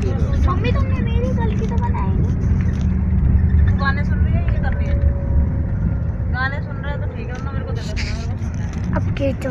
Mummy तुमने मेरी गलती तो बनाएगी गाने सुन रही है ये कर रही है। गाने सुन रहा है तो ठीक है वरना मेरे को गलत है अब के तो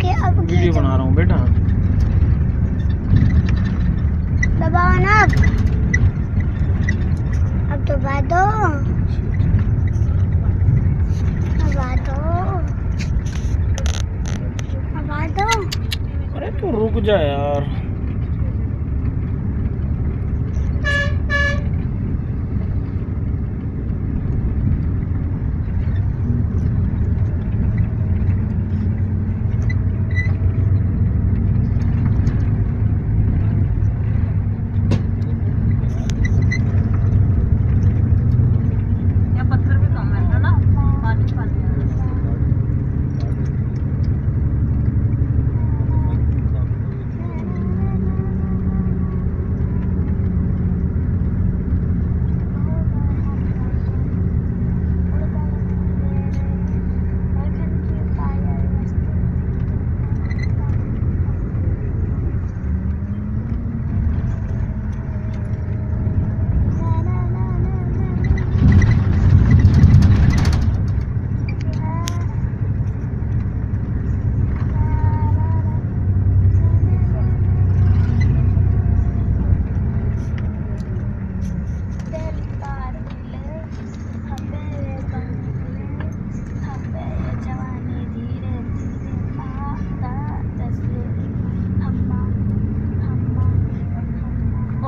के अब वीडियो बना रहा हूँ बेटा। दबाओ ना अब दबा दबा दो। दबा अरे तू रुक जा यार।